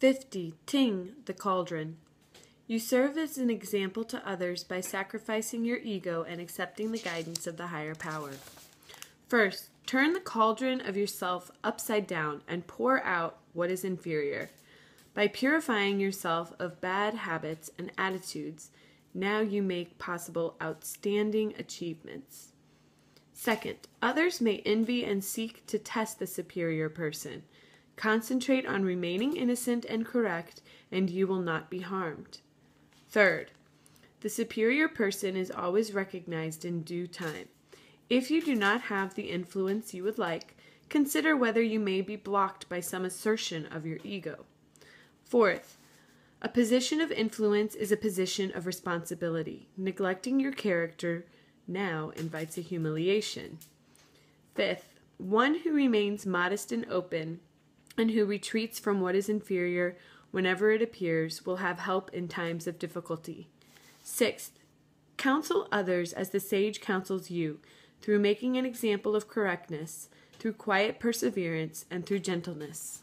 50. Ting, the cauldron. You serve as an example to others by sacrificing your ego and accepting the guidance of the higher power. First, turn the cauldron of yourself upside down and pour out what is inferior. By purifying yourself of bad habits and attitudes, now you make possible outstanding achievements. Second, others may envy and seek to test the superior person. Concentrate on remaining innocent and correct, and you will not be harmed. Third, the superior person is always recognized in due time. If you do not have the influence you would like, consider whether you may be blocked by some assertion of your ego. Fourth, a position of influence is a position of responsibility. Neglecting your character now invites a humiliation. Fifth, one who remains modest and open and who retreats from what is inferior whenever it appears will have help in times of difficulty. Sixth, counsel others as the sage counsels you, through making an example of correctness, through quiet perseverance, and through gentleness.